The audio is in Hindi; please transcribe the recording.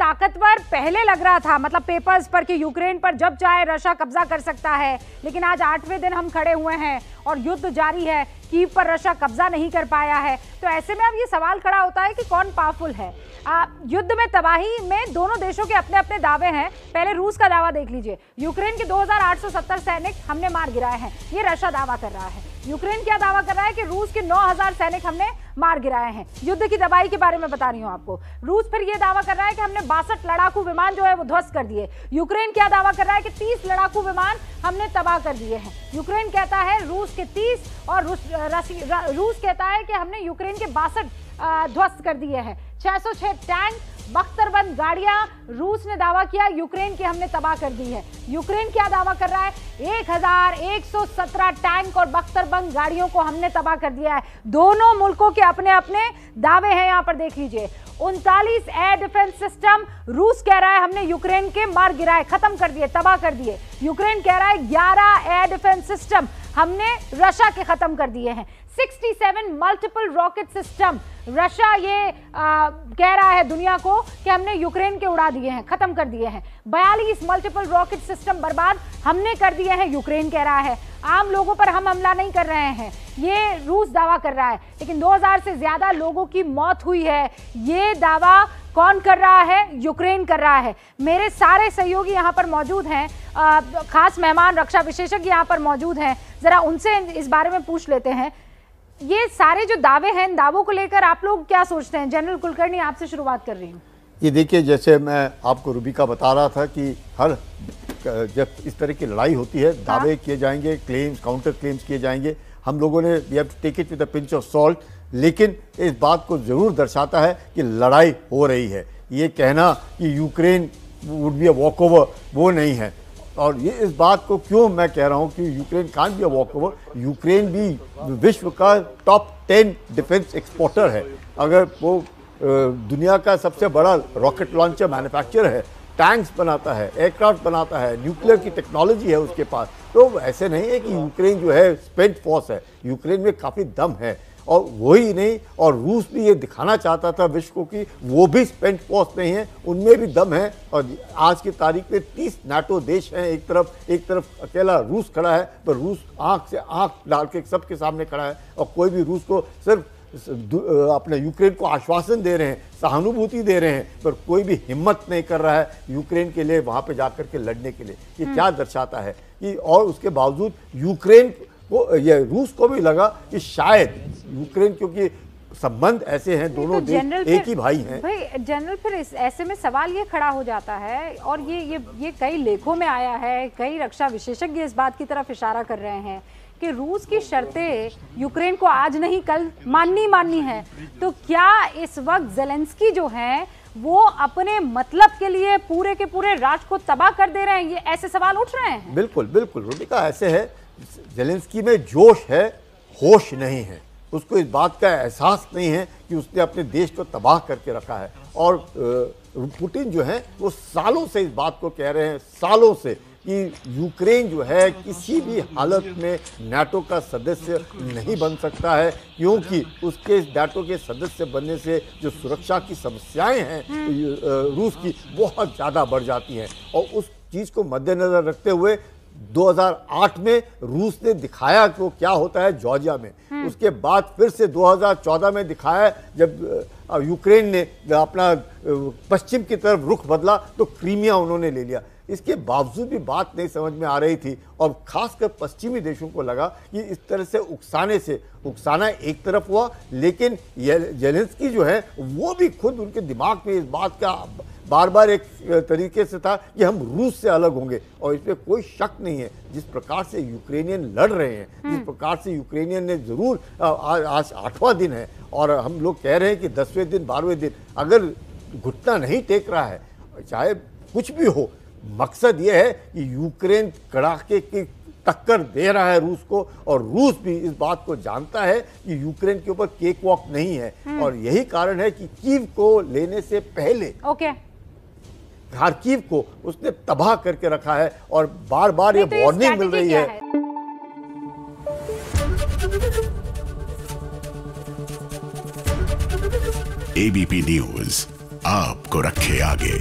ताकतवर पहले लग रहा था। मतलब पेपर्स पर कि यूक्रेन पर जब चाहे रशिया कब्जा कर सकता है लेकिन आज आठवें दिन हम खड़े हुए हैं और युद्ध जारी है कीव पर रशिया कब्जा नहीं कर पाया है। तो ऐसे में अब ये सवाल खड़ा होता है कि कौन पावरफुल है? आ, युद्ध में तबाही में दोनों देशों के अपने अपने दावे हैं। पहले रूस का दावा देख लीजिए। यूक्रेन के 2870 सैनिक हमने मार गिराए हैं। ये रशिया दावा कर रहा है। यूक्रेन क्या दावा कर रहा है कि रूस के 9000 सैनिक हमने मार गिराए हैं? युद्ध की तबाही के बारे में बता रही हूँ आपको। रूस फिर ये दावा कर रहा है कि हमने बासठ लड़ाकू विमान जो है वो ध्वस्त कर दिए। यूक्रेन क्या दावा कर रहा है कि 30 लड़ाकू विमान हमने तबाह कर दिए हैं? यूक्रेन कहता है रूस के 30 और रूस कहता है कि हमने यूक्रेन के बासठ ध्वस्त कर दिए हैं। 606 टैंक बख्तरबंद गाड़ियाँ, रूस ने दावा किया, यूक्रेन की हमने तबाह कर दी है। यूक्रेन क्या दावा कर रहा है? 1117 टैंक और बख्तरबंद गाड़ियों को हमने तबाह कर दिया है। दोनों मुल्कों के अपने अपने दावे हैं, यहाँ पर देख लीजिए। उनतालीस एयर डिफेंस सिस्टम, रूस कह रहा है हमने यूक्रेन के मार गिराए, खत्म कर दिए, तबाह कर दिए। यूक्रेन कह रहा है 11 एयर डिफेंस सिस्टम हमने रशिया के खत्म कर दिए हैं। 67 मल्टीपल रॉकेट सिस्टम रशिया ये आ, कह रहा है दुनिया को कि हमने यूक्रेन के उड़ा दिए हैं खत्म कर दिए हैं। बयालीस मल्टीपल रॉकेट सिस्टम बर्बाद हमने कर दिए हैं यूक्रेन कह रहा है। आम लोगों पर हम हमला नहीं कर रहे हैं। ये रूस दावा कर रहा है। लेकिन 2000 से ज़्यादा लोगों की मौत हुई है। ये दावा कौन कर रहा है? यूक्रेन कर रहा है। मेरे सारे सहयोगी यहाँ पर मौजूद हैं। खास मेहमान, रक्षा विशेषज्ञ यहाँ पर मौजूद हैं। जरा उनसे इस बारे में पूछ लेते हैं। ये सारे जो दावे हैं, इन दावों को लेकर आप लोग क्या सोचते हैं? जनरल कुलकर्णी, आपसे शुरुआत कर रही हूँ। ये देखिए, जैसे मैं आपको रूबिका बता रहा था कि हर जब इस तरह की लड़ाई होती है हाँ। दावे किए जाएँगे क्लेम्स काउंटर क्लेम्स किए जाएँगे हम लोगों ने we have to take it with a pinch of salt लेकिन इस बात को ज़रूर दर्शाता है कि लड़ाई हो रही है। ये कहना कि Ukraine would be a walkover वो नहीं है। और ये इस बात को क्यों मैं कह रहा हूँ कि Ukraine can be a walkover Ukraine भी विश्व का टॉप टेन डिफेंस एक्सपोर्टर है। अगर वो दुनिया का सबसे बड़ा रॉकेट लॉन्चर मैन्युफैक्चर है टैंक्स बनाता है एयरक्राफ्ट बनाता है न्यूक्लियर की टेक्नोलॉजी है उसके पास। तो ऐसे नहीं है कि यूक्रेन जो है स्पेंट फोर्स है। यूक्रेन में काफ़ी दम है। और वही नहीं, और रूस भी ये दिखाना चाहता था विश्व को कि वो भी स्पेंट फोर्स नहीं है, उनमें भी दम है। और आज की तारीख में तीस नाटो देश हैं एक तरफ़ एक तरफ़ अकेला रूस खड़ा है, पर रूस आँख से आँख डाल के सबके सामने खड़ा है। और कोई भी रूस को सिर्फ़ अपने यूक्रेन को आश्वासन दे रहे हैं सहानुभूति दे रहे हैं पर कोई भी हिम्मत नहीं कर रहा है यूक्रेन के लिए वहाँ पे जाकर के लड़ने के लिए। ये हम्म। क्या दर्शाता है कि और उसके बावजूद यूक्रेन को ये रूस को भी लगा कि शायद यूक्रेन क्योंकि संबंध ऐसे हैं दोनों तो देश एक ही भाई हैं। भाई जनरल फिर इस ऐसे में सवाल ये खड़ा हो जाता है और ये ये ये कई लेखों में आया है कई रक्षा विशेषज्ञ इस बात की तरफ़ इशारा कर रहे हैं। कि रूस की शर्तें यूक्रेन को आज नहीं, कल माननी माननी है। तो क्या इस वक्त जेलेंस्की जो हैं, वो अपने मतलब के लिए पूरे के पूरे राष्ट्र को तबाह कर दे रहे हैं? ये ऐसे सवाल उठ रहे हैं? बिल्कुल बिल्कुल। रूबिका, ऐसे है, जेलेंस्की में जोश है, होश नहीं है। उसको इस बात का एहसास नहीं है कि उसने अपने देश को तबाह करके रखा है। और पुतिन जो है, वो सालों से इस बात को कह रहे हैं, सालों से। कि यूक्रेन जो है किसी भी हालत में नाटो का सदस्य नहीं बन सकता है क्योंकि उसके नाटो के सदस्य बनने से जो सुरक्षा की समस्याएँ हैं रूस की बहुत ज़्यादा बढ़ जाती हैं। और उस चीज़ को मद्देनज़र रखते हुए 2008 में रूस ने दिखाया कि वो क्या होता है जॉर्जिया में। हम्म। उसके बाद फिर से 2014 में दिखाया जब यूक्रेन ने अपना पश्चिम की तरफ़ रुख बदला तो क्रीमिया उन्होंने ले लिया। इसके बावजूद भी बात नहीं समझ में आ रही थी और खासकर पश्चिमी देशों को लगा कि इस तरह से उकसाने से उकसाना एक तरफ़ हुआ लेकिन जेलेंस्की जो है वो भी खुद उनके दिमाग में इस बात का बार बार एक तरीके से था कि हम रूस से अलग होंगे और इसमें कोई शक नहीं है जिस प्रकार से यूक्रेनियन लड़ रहे हैं जिस हम्म। प्रकार से यूक्रेनियन ने ज़रूर आज आठवां दिन है और हम लोग कह रहे हैं कि दसवें दिन बारहवें दिन अगर घुटना नहीं टेक रहा है चाहे कुछ भी हो मकसद ये है कि यूक्रेन कड़ाके की टक्कर दे रहा है रूस को और रूस भी इस बात को जानता है कि यूक्रेन के ऊपर केक वॉक नहीं है हम्म। और यही कारण है कि कीव को लेने से पहले ओके खारकीव को उसने तबाह करके रखा है और बार बार ये वार्निंग तो मिल रही है, है? एबीपी न्यूज़ आपको रखे आगे